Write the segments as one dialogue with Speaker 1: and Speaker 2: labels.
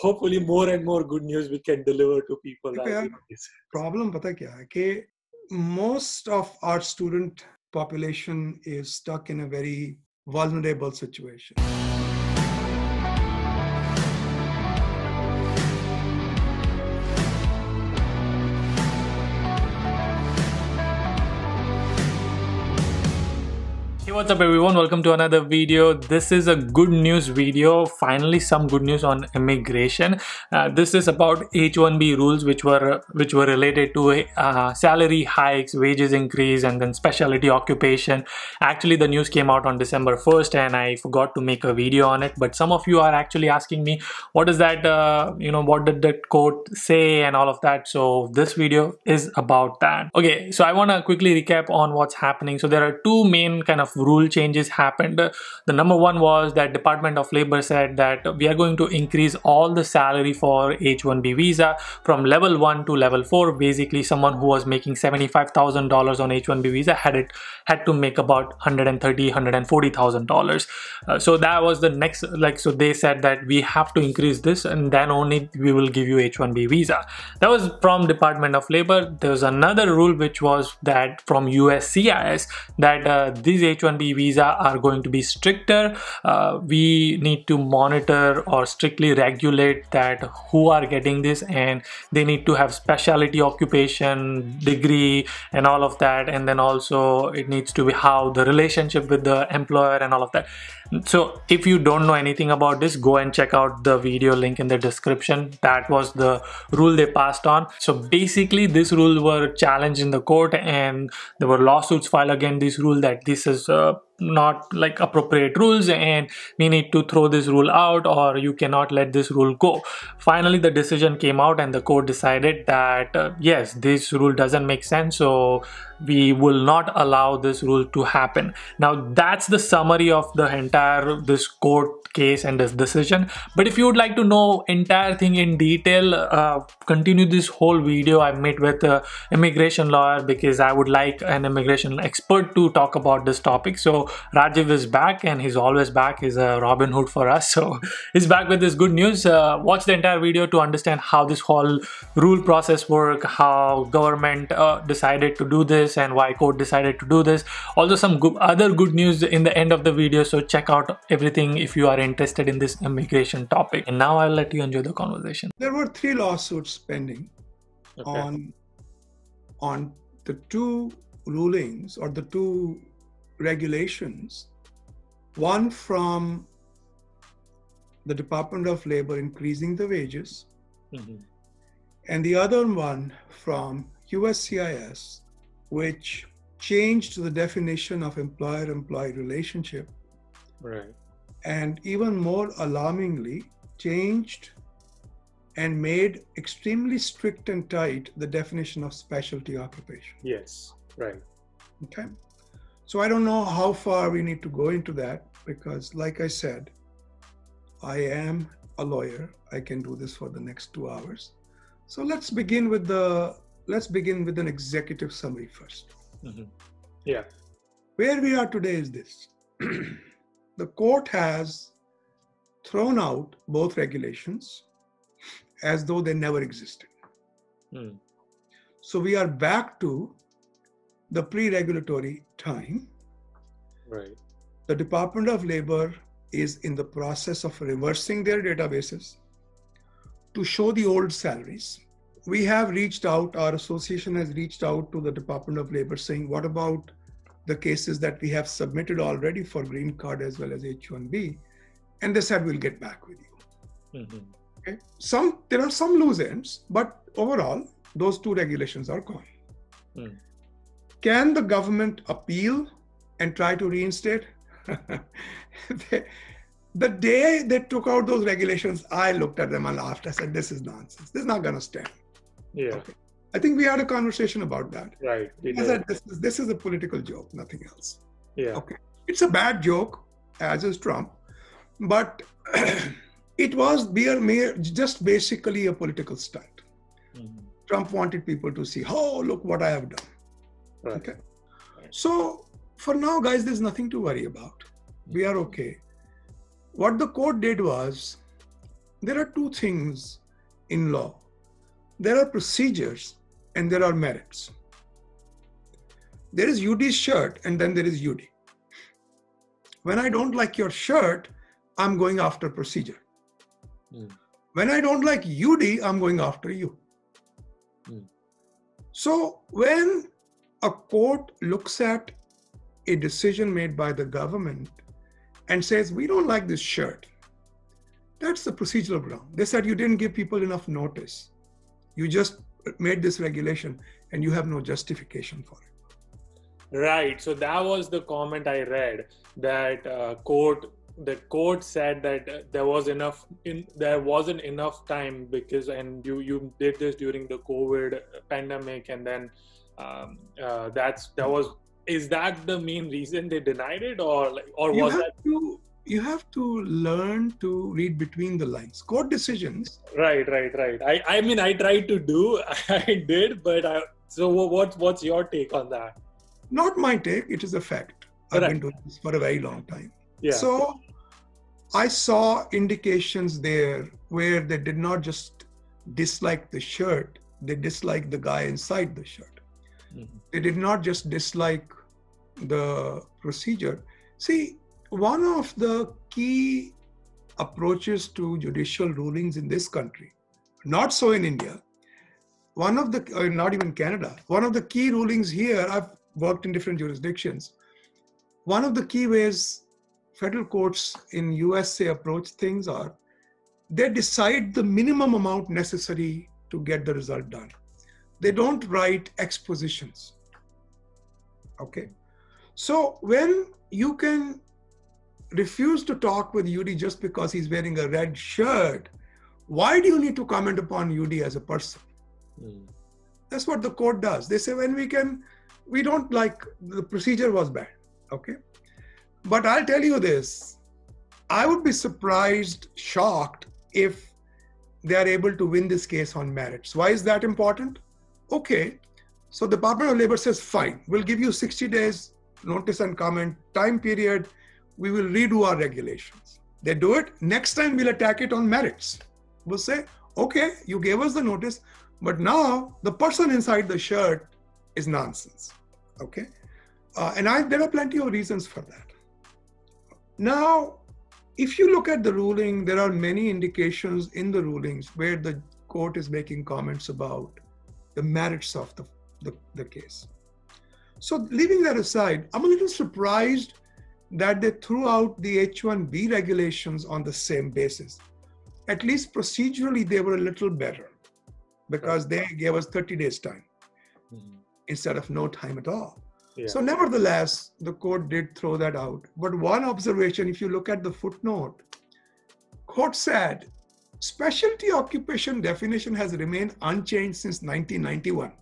Speaker 1: hopefully more and more good news we can deliver to people.
Speaker 2: Problem pata kya hai ke most of our student population is stuck in a very vulnerable situation.
Speaker 3: What's up everyone? Welcome to another video. This is a good news video. Finally some good news on immigration. Uh, this is about H1B rules which were which were related to uh, salary hikes wages increase and then specialty occupation. Actually the news came out on December 1st and I forgot to make a video on it but some of you are actually asking me what is that uh, you know what did that quote say and all of that? So this video is about that. Okay so I want to quickly recap on what's happening. So there are two main kind of rule changes happened. The number one was that Department of Labor said that we are going to increase all the salary for H-1B visa from level 1 to level 4. Basically, someone who was making $75,000 on H-1B visa had it had to make about 130 $140,000. Uh, so that was the next like so they said that we have to increase this and then only we will give you H-1B visa. That was from Department of Labor. There was another rule which was that from USCIS that uh, these H-1B H1B visa are going to be stricter. Uh, we need to monitor or strictly regulate that who are getting this and they need to have specialty occupation, degree and all of that. And then also it needs to be how the relationship with the employer and all of that. So if you don't know anything about this, go and check out the video link in the description. That was the rule they passed on. So basically this rule were challenged in the court and there were lawsuits filed against this rule that this is uh, not like appropriate rules and we need to throw this rule out or you cannot let this rule go. Finally the decision came out and the court decided that uh, yes this rule doesn't make sense so we will not allow this rule to happen. Now that's the summary of the entire this court case and this decision. But if you would like to know entire thing in detail uh, continue this whole video i met with a immigration lawyer because i would like an immigration expert to talk about this topic. So rajiv is back and he's always back he's a robin hood for us so he's back with this good news uh, watch the entire video to understand how this whole rule process work how government uh, decided to do this and why court decided to do this also some good, other good news in the end of the video so check out everything if you are interested in this immigration topic. And now I'll let you enjoy the conversation.
Speaker 2: There were three lawsuits pending okay. on on the two rulings or the two regulations. One from the Department of Labor increasing the wages, mm-hmm. and the other one from USCIS, which changed the definition of employer employee relationship.
Speaker 1: Right
Speaker 2: and even more alarmingly, changed and made extremely strict and tight the definition of specialty occupation.
Speaker 1: Yes, right.
Speaker 2: Okay. So I don't know how far we need to go into that because, like I said, I am a lawyer. I can do this for the next two hours. So let's begin with the let's begin with an executive summary 1st
Speaker 1: mm-hmm. Yeah.
Speaker 2: Where we are today is this. the court has thrown out both regulations as though they never existed. Hmm. So we are back to the pre regulatory time.
Speaker 1: Right.
Speaker 2: The Department of Labor is in the process of reversing their databases to show the old salaries. We have reached out, our association has reached out to the Department of Labor saying, what about the cases that we have submitted already for green card as well as H1B, and they said we'll get back with you. Mm-hmm. Okay. Some there are some loose ends, but overall those two regulations are gone. Mm. Can the government appeal and try to reinstate? they, the day they took out those regulations, I looked at them and laughed. I said, "This is nonsense. This is not going to stand."
Speaker 1: Yeah. Okay.
Speaker 2: I think we had a conversation about that.
Speaker 1: Right.
Speaker 2: That this, is, this is a political joke, nothing else.
Speaker 1: Yeah.
Speaker 2: Okay. It's a bad joke, as is Trump, but it was mere, mere, just basically a political stunt. Mm-hmm. Trump wanted people to see, oh, look what I have done. Right. Okay. Right. So for now, guys, there's nothing to worry about. We are okay. What the court did was there are two things in law there are procedures and there are merits. There is Yudi's shirt and then there is Yudi. When I don't like your shirt, I'm going after procedure.
Speaker 1: Mm.
Speaker 2: When I don't like Yudi, I'm going after you.
Speaker 1: Mm.
Speaker 2: So when a court looks at a decision made by the government and says, we don't like this shirt, that's the procedural ground. They said you didn't give people enough notice. You just made this regulation and you have no justification for it.
Speaker 3: Right. So that was the comment I read that uh, court the court said that uh, there was enough in there wasn't enough time because and you you did this during the covid pandemic and then um, uh, that's that was is that the main reason they denied it or like or
Speaker 2: you
Speaker 3: was
Speaker 2: have
Speaker 3: that
Speaker 2: to you have to learn to read between the lines. Court decisions.
Speaker 3: Right right right. I i mean i tried to do i did but I, so what what's your take on that?
Speaker 2: Not my take it is a fact. I've
Speaker 3: Correct.
Speaker 2: been doing this for a very long time.
Speaker 3: Yeah.
Speaker 2: So i saw indications there where they did not just dislike the shirt they disliked the guy inside the shirt. They did not just dislike the procedure. See one of the key approaches to judicial rulings in this country not so in india one of the uh, not even canada one of the key rulings here i've worked in different jurisdictions one of the key ways federal courts in usa approach things are they decide the minimum amount necessary to get the result done. They don't write expositions okay so when you can refuse to talk with Yudi just because he's wearing a red shirt, why do you need to comment upon Yudi as a person?
Speaker 1: Mm.
Speaker 2: That's what the court does. They say when we can, we don't like the procedure was bad. Okay. But I'll tell you this I would be surprised, shocked if they are able to win this case on merits. Why is that important? Okay. So the Department of Labor says, fine, we'll give you 60 days notice and comment time period. We will redo our regulations. They do it. Next time we'll attack it on merits. We'll say, okay, you gave us the notice, but now the person inside the shirt is nonsense. Okay. Uh, and I, there are plenty of reasons for that. Now, if you look at the ruling, there are many indications in the rulings where the court is making comments about the merits of the, the, the case. So, leaving that aside, I'm a little surprised that they threw out the H1B regulations on the same basis. At least procedurally, they were a little better because they gave us 30 days time
Speaker 1: Mhm.
Speaker 2: instead of no time at all.
Speaker 1: Yeah.
Speaker 2: So, nevertheless, the court did throw that out. But one observation, if you look at the footnote, court said specialty occupation definition has remained unchanged since 1991.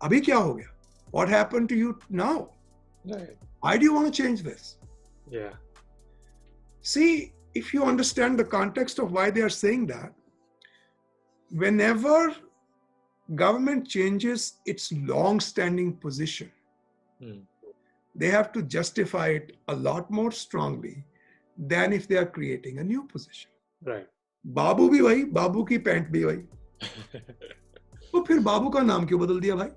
Speaker 1: Mhm.
Speaker 2: Abhi kya ho gaya? What happened to you now?
Speaker 1: Right.
Speaker 2: Why do you want to change this?
Speaker 1: Yeah.
Speaker 2: See, if you understand the context of why they are saying that, whenever government changes its long-standing position,
Speaker 1: Mm.
Speaker 2: they have to justify it a lot more strongly than if they are creating a new position.
Speaker 1: Right.
Speaker 2: बाबू भी वही बाबू की pant भी वही तो फिर बाबू का नाम क्यों बदल दिया भाई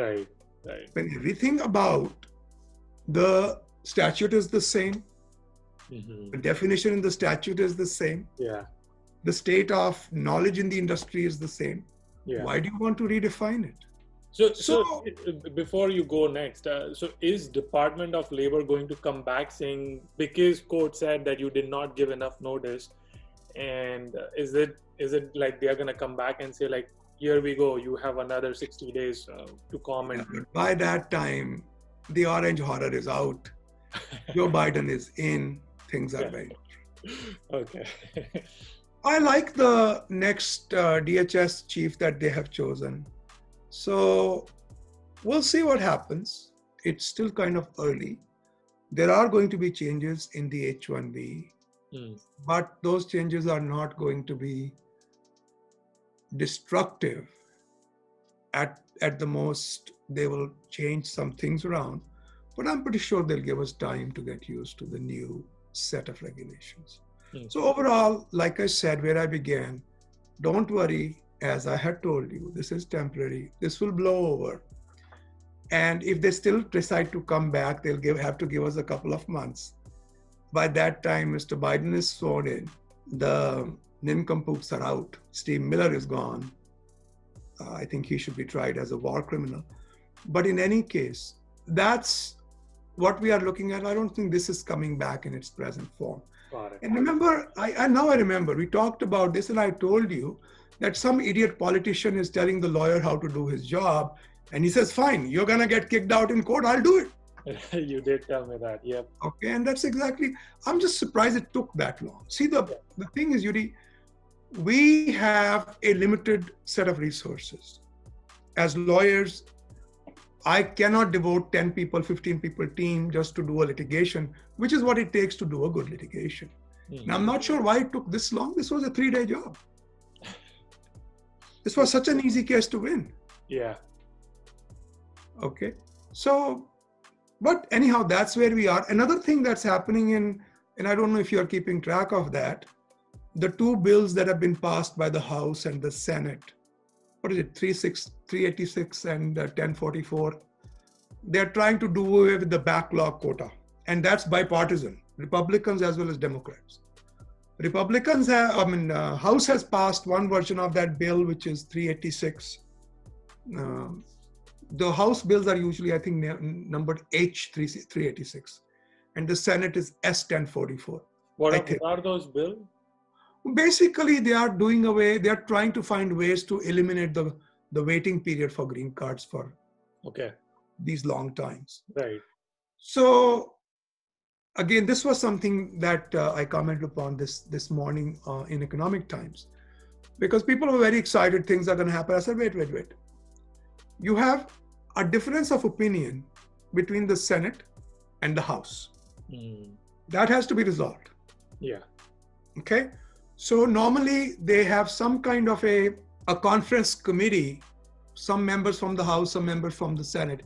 Speaker 1: right. Right.
Speaker 2: when everything about the statute is the same
Speaker 1: Mhm.
Speaker 2: the definition in the statute is the same
Speaker 1: Yeah.
Speaker 2: the state of knowledge in the industry is the same
Speaker 1: Yeah.
Speaker 2: why do you want to redefine it
Speaker 3: So, so,
Speaker 2: So-
Speaker 3: uh, before you go next, uh, so is Department of Labor going to come back saying because court said that you did not give enough notice, and uh, is it is it like they are going to come back and say like here we go, you have another sixty days uh, to comment?
Speaker 2: But by that time the orange horror is out joe biden is in things are
Speaker 3: Yeah.
Speaker 2: very
Speaker 3: okay.
Speaker 2: I like the next uh, DHS chief that they have chosen. So we'll see what happens. It's still kind of early. There are going to be changes in the H1B,
Speaker 1: Mm.
Speaker 2: but those changes are not going to be destructive. At, at the most, they will change some things around, but I'm pretty sure they'll give us time to get used to the new set of regulations.
Speaker 1: Mm.
Speaker 2: So overall, like I said, where I began, don't worry. As I had told you, this is temporary. This will blow over. And if they still decide to come back, they'll give have to give us a couple of months. By that time, Mr. Biden is sworn in. The nincompoops are out. Steve Miller is gone. Uh, I think he should be tried as a war criminal. But in any case, that's what we are looking at. I don't think this is coming back in its present form. And remember, I, I now I remember we talked about this, and I told you that some idiot politician is telling the lawyer how to do his job, and he says, "Fine, you're gonna get kicked out in court. I'll do it."
Speaker 1: you did tell me that. Yep.
Speaker 2: Okay, and that's exactly. I'm just surprised it took that long. See, the the thing is, Yudi, we have a limited set of resources. As lawyers, I cannot devote 10 people, 15 people team just to do a litigation, which is what it takes to do a good litigation.
Speaker 1: Mhm.
Speaker 2: Now, I'm not sure why it took this long. This was a three day job. This was such an easy case to win.
Speaker 1: Yeah.
Speaker 2: Okay. So, but anyhow, that's where we are. Another thing that's happening in, and I don't know if you're keeping track of that, the two bills that have been passed by the House and the Senate, what is it, 36, 386 and uh, 1044, they're trying to do away with the backlog quota. And that's bipartisan, Republicans as well as Democrats. Republicans have, I mean, uh, House has passed one version of that bill, which is 386. Um, the House bills are usually, I think, numbered H386, and the Senate is S1044.
Speaker 1: What are, what are those bills?
Speaker 2: Basically, they are doing away, they are trying to find ways to eliminate the, the waiting period for green cards for
Speaker 1: Okay.
Speaker 2: these long times.
Speaker 1: Right.
Speaker 2: So, again, this was something that uh, I commented upon this this morning uh, in Economic Times, because people were very excited. Things are going to happen. I said, wait, wait, wait. You have a difference of opinion between the Senate and the House.
Speaker 1: Mm.
Speaker 2: That has to be resolved.
Speaker 1: Yeah.
Speaker 2: Okay. So normally they have some kind of a a conference committee, some members from the House, some members from the Senate.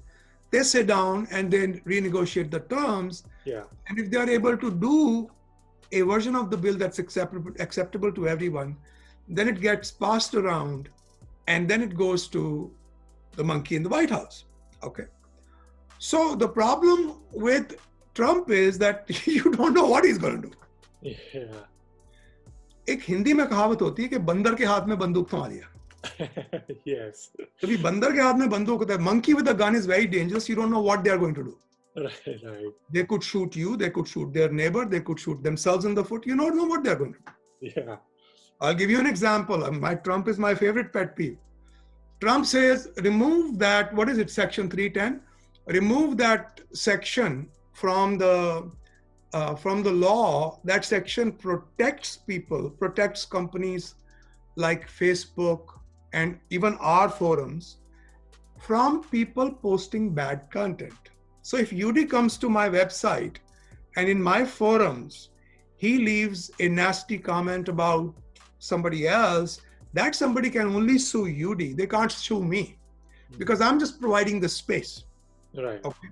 Speaker 2: They sit down and then renegotiate the terms
Speaker 1: Yeah.
Speaker 2: and if they are able to do a version of the bill that's acceptable acceptable to everyone, then it gets passed around, and then it goes to the monkey in the White House. Okay. So the problem with Trump is that you don't know what he's going to do.
Speaker 1: Yeah.
Speaker 2: एक हिंदी में कहावत होती है कि बंदर के हाथ में बंदूक तो आ
Speaker 1: लिया।
Speaker 2: Yes. बंदर के हाथ में बंदूक होता है monkey with gun is very dangerous you don't know what they are going to do they could shoot you they could shoot their neighbour they could shoot themselves in the foot you don't know what they are
Speaker 1: going
Speaker 2: I give you an example my Trump is my favourite pet P Trump says remove that what is it section 310 remove that section from the uh, from the law. That section protects people, protects companies like Facebook and even our forums from people posting bad content. So if Yudi comes to my website and in my forums he leaves a nasty comment about somebody else, that somebody can only sue Yudi. They can't sue me because I'm just providing the space.
Speaker 1: Right.
Speaker 2: Okay.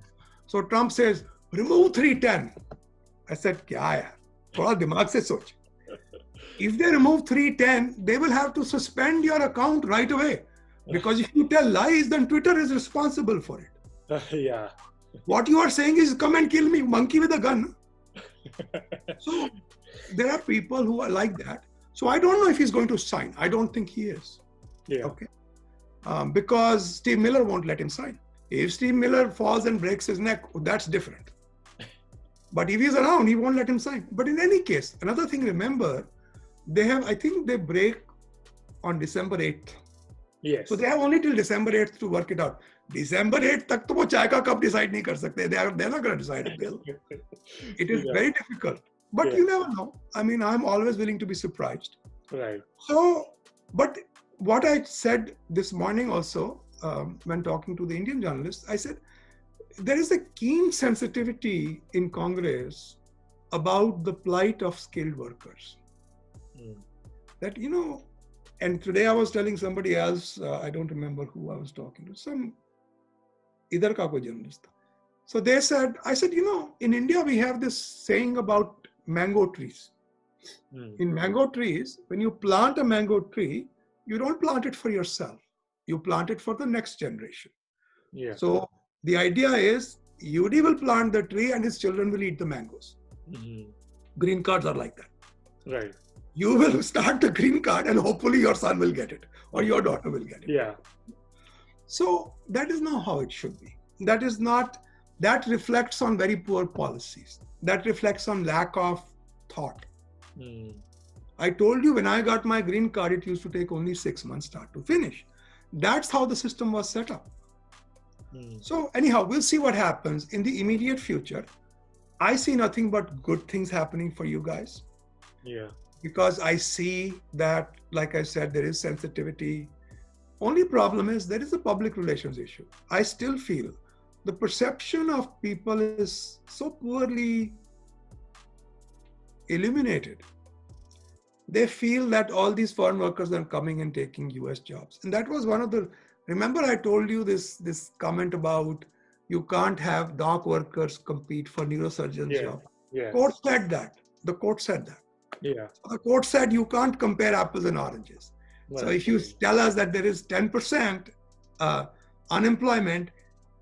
Speaker 2: So Trump says, remove 310. I said, kya yaar? थोड़ा दिमाग से सोच. If they remove 310, they will have to suspend your account right away. Because if you tell lies, then Twitter is responsible for it.
Speaker 1: yeah.
Speaker 2: What you are saying is come and kill me, monkey with a gun. So there are people who are like that. So I don't know if he's going to sign. I don't think he is.
Speaker 1: yeah.
Speaker 2: Okay. Um, because Steve Miller won't let him sign. If Steve Miller falls and breaks his neck, that's different. But if he's around, he won't let him sign. But in any case, another thing, remember, they have, I think they break on December 8th.
Speaker 1: Yes.
Speaker 2: So they have only till December 8th to work it out. December 8th तक तो वो चाय का cup decide नहीं कर सकते. They are they're not going to decide a bill. It is
Speaker 1: Yeah.
Speaker 2: very difficult. But
Speaker 1: Yeah.
Speaker 2: you never know. I mean, I'm always willing to be surprised.
Speaker 1: right.
Speaker 2: So, but what I said this morning also, um, when talking to the Indian journalists, I said there is a keen sensitivity in Congress about the plight of skilled workers.
Speaker 1: Mm.
Speaker 2: That, you know, and today I was telling somebody else, uh, I don't remember who I was talking to, some idhar ka koi journalist. So they said, I said, you know, in India we have this saying about mango trees.
Speaker 1: Mm.
Speaker 2: In mango trees, when you plant a mango tree, you don't plant it for yourself. You plant it for the next generation.
Speaker 1: Yeah.
Speaker 2: So the idea is Yudi will plant the tree and his children will eat the mangoes.
Speaker 1: Mhm.
Speaker 2: Green cards are like that.
Speaker 1: Right.
Speaker 2: You will start the green card and hopefully your son will get it or your daughter will get it.
Speaker 1: Yeah.
Speaker 2: So that is not how it should be. That is not, that reflects on very poor policies. That reflects on lack of thought.
Speaker 1: Mm.
Speaker 2: I told you when I got my green card, it used to take only six months start to finish. That's how the system was set up.
Speaker 1: Mm.
Speaker 2: So, anyhow, we'll see what happens in the immediate future. I see nothing but good things happening for you guys
Speaker 1: Yeah.
Speaker 2: because I see that, like I said, there is sensitivity. Only problem is there is a public relations issue. I still feel the perception of people is so poorly illuminated. They feel that all these foreign workers are coming and taking US jobs. And that was one of the remember I told you this this comment about you can't have dock workers compete for neurosurgeons
Speaker 1: Yeah.
Speaker 2: job.
Speaker 1: Yeah.
Speaker 2: Court said that. The court said that.
Speaker 1: Yeah.
Speaker 2: The court said you can't compare apples and oranges. So if you tell us that there is 10% uh, unemployment,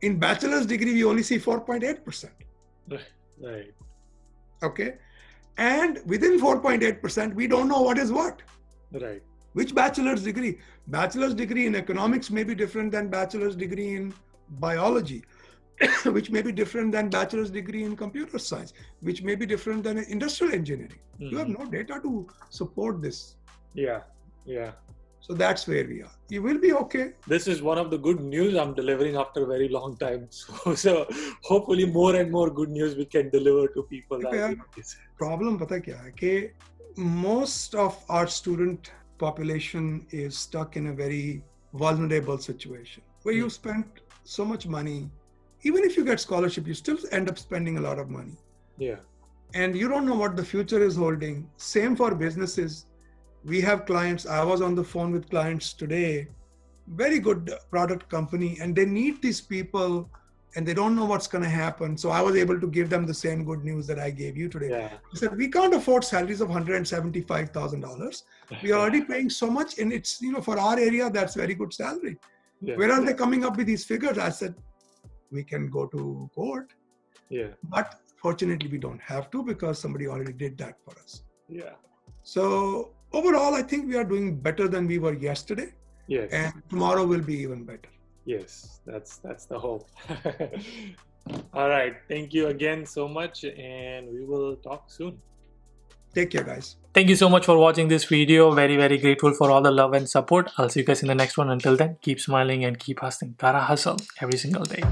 Speaker 2: in bachelor's degree we only see 4.8%.
Speaker 1: Right.
Speaker 2: Okay, and within 4.8%, we don't know what is what.
Speaker 1: Right.
Speaker 2: Which bachelor's degree? bachelor's degree in economics may be different than bachelor's degree in biology which may be different than bachelor's degree in computer science which may be different than industrial engineering. Mm-hmm. you have
Speaker 1: hmm.
Speaker 2: no data to support this.
Speaker 1: Yeah yeah.
Speaker 2: So that's where we are. You will be okay.
Speaker 1: This is one of the good news i'm delivering after a very long time. So, so hopefully more and more good news we can deliver to people.
Speaker 2: Okay, problem but kya hai, most of our student population is stuck in a very vulnerable situation where you
Speaker 1: Hmm.
Speaker 2: spend so much money. Even if you get scholarship you still end up spending a lot of money.
Speaker 1: Yeah.
Speaker 2: and you don't know what the future is holding. Same for businesses. We have clients. I was on the phone with clients today. Very good product company and they need these people and they don't know what's going to happen so i was able to give them the same good news that i gave you today
Speaker 1: Yeah.
Speaker 2: he said, we can't afford salaries of $175,000. We are already paying so much, and it's, you know, for our area, that's very good salary.
Speaker 1: Yeah.
Speaker 2: Where are they coming up with these figures? I said, we can go to court,
Speaker 1: Yeah.
Speaker 2: but fortunately, we don't have to because somebody already did that for us.
Speaker 1: Yeah.
Speaker 2: So, overall, I think we are doing better than we were yesterday,
Speaker 1: Yes.
Speaker 2: and tomorrow will be even better.
Speaker 1: Yes. That's that's the hope. All right. Thank you again so much, and we will talk soon.
Speaker 2: Take care, guys.
Speaker 3: Thank you so much for watching this video. Very, very grateful for all the love and support. I'll see you guys in the next one. Until then, keep smiling and keep hustling. Gotta hustle every single day.